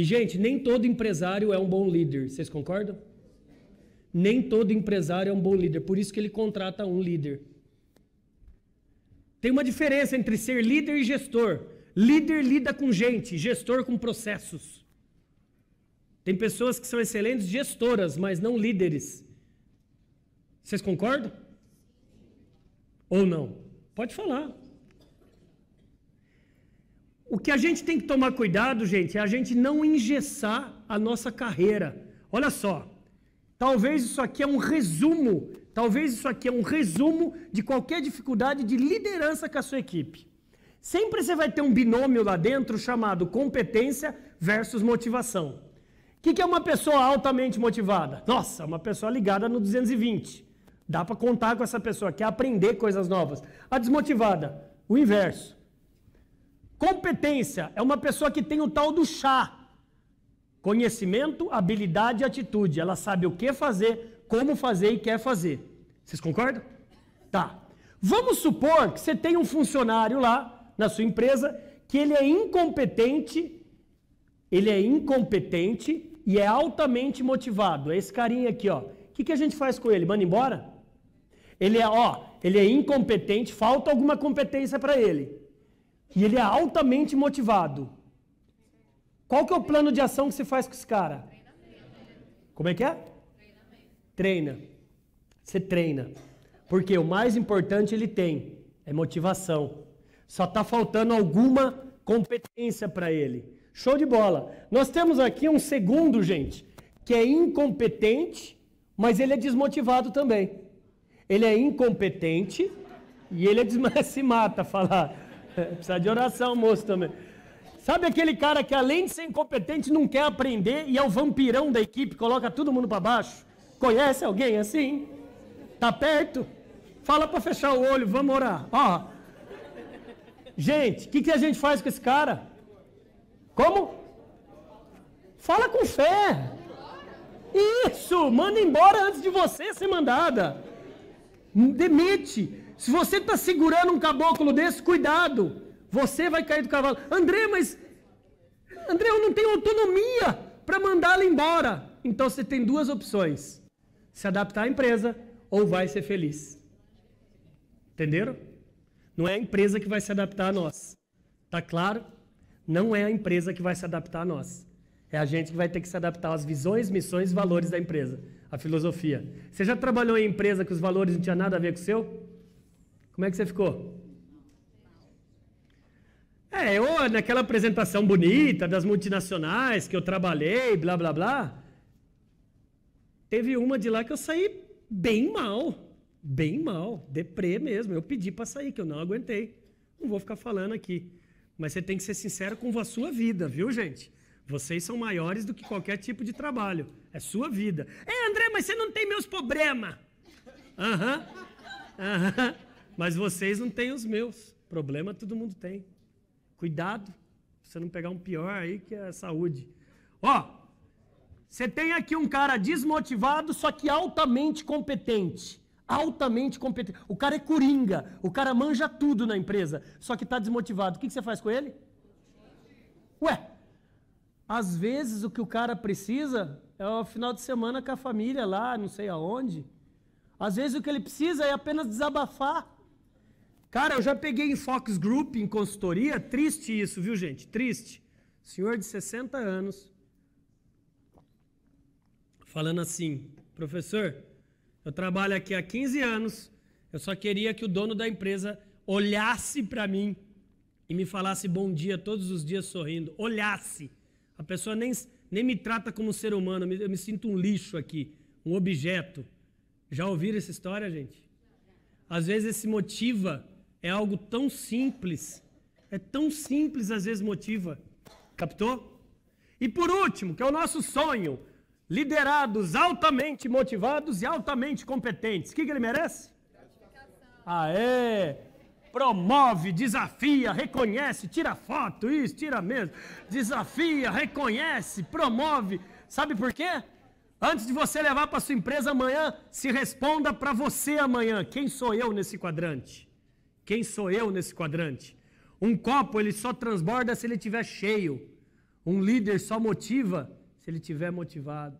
E, gente, nem todo empresário é um bom líder. Vocês concordam? Nem todo empresário é um bom líder. Por isso que ele contrata um líder. Tem uma diferença entre ser líder e gestor. Líder lida com gente, gestor com processos. Tem pessoas que são excelentes gestoras, mas não líderes. Vocês concordam? Ou não? Pode falar. O que a gente tem que tomar cuidado, gente, é a gente não engessar a nossa carreira. Olha só, talvez isso aqui é um resumo, talvez isso aqui é um resumo de qualquer dificuldade de liderança com a sua equipe. Sempre você vai ter um binômio lá dentro chamado competência versus motivação. O que, que é uma pessoa altamente motivada? Nossa, uma pessoa ligada no 220. Dá para contar com essa pessoa, quer aprender coisas novas. A desmotivada, o inverso. Competência é uma pessoa que tem o tal do chá. Conhecimento, habilidade e atitude. Ela sabe o que fazer, como fazer e quer fazer. Vocês concordam? Tá. Vamos supor que você tem um funcionário lá na sua emesa que ele é incompetente, ele é incompetente e é altamente motivado. É esse carinha aqui, ó. O que, que a gente faz com ele? Manda embora? Ele é, ó, ele é incompetente, falta alguma competência para ele. E ele é altamente motivado. Qual que é o plano de ação que você faz com esse cara? Como é que é? Treina. Você treina. Porque o mais importante ele tem é motivação. Só está faltando alguma competência para ele. Show de bola. Nós temos aqui um segundo, gente, que é incompetente, mas ele é desmotivado também. Ele é incompetente e ele é se mata falar. Precisa de oração, moço também. Sabe aquele cara que além de ser incompetente não quer aprender e é o vampirão da equipe, coloca todo mundo para baixo? Conhece alguém assim? Tá perto? Fala para fechar o olho, vamos orar. Ó, Gente, o que, que a gente faz com esse cara? Como? Fala com fé. Isso, manda embora antes de você ser mandada. Demite. Se você está segurando um caboclo desse, cuidado. Você vai cair do cavalo. André, mas. André, eu não tenho autonomia para mandá-lo embora. Então você tem duas opções: se adaptar à empresa ou vai ser feliz. Entenderam? Não é a empresa que vai se adaptar a nós. Tá claro? Não é a empresa que vai se adaptar a nós. É a gente que vai ter que se adaptar às visões, missões e valores da empresa, a filosofia. Você já trabalhou em empresa que os valores não tinham nada a ver com o seu? Como é que você ficou? É, eu naquela apresentação bonita das multinacionais que eu trabalhei, blá blá blá, teve uma de lá que eu saí bem mal bem mal, deprê mesmo. Eu pedi para sair, que eu não aguentei. Não vou ficar falando aqui. Mas você tem que ser sincero com a sua vida, viu, gente? Vocês são maiores do que qualquer tipo de trabalho. É sua vida. É, André, mas você não tem meus problemas. Aham. Uhum. Aham. Uhum. Mas vocês não têm os meus. Problema todo mundo tem. Cuidado, pra você não pegar um pior aí que é a saúde. Ó, você tem aqui um cara desmotivado, só que altamente competente altamente competente. O cara é coringa, o cara manja tudo na empresa, só que está desmotivado. O que, que você faz com ele? Ué, às vezes o que o cara precisa é o final de semana com a família lá, não sei aonde. Às vezes o que ele precisa é apenas desabafar. Cara, eu já peguei em Fox Group, em consultoria, triste isso, viu gente? Triste. Senhor de 60 anos, falando assim, professor, eu trabalho aqui há 15 anos. Eu só queria que o dono da empresa olhasse para mim e me falasse bom dia todos os dias sorrindo. Olhasse. A pessoa nem, nem me trata como ser humano. Eu me sinto um lixo aqui, um objeto. Já ouviram essa história, gente? Às vezes esse motiva é algo tão simples. É tão simples, às vezes motiva. Captou? E por último, que é o nosso sonho, liderados, altamente motivados e altamente competentes. O que, que ele merece? Aê! Promove, desafia, reconhece, tira foto, isso, tira mesmo. Desafia, reconhece, promove. Sabe por quê? Antes de você levar para sua empresa amanhã, se responda para você amanhã. Quem sou eu nesse quadrante? Quem sou eu nesse quadrante? Um copo ele só transborda se ele estiver cheio. Um líder só motiva se ele tiver motivado.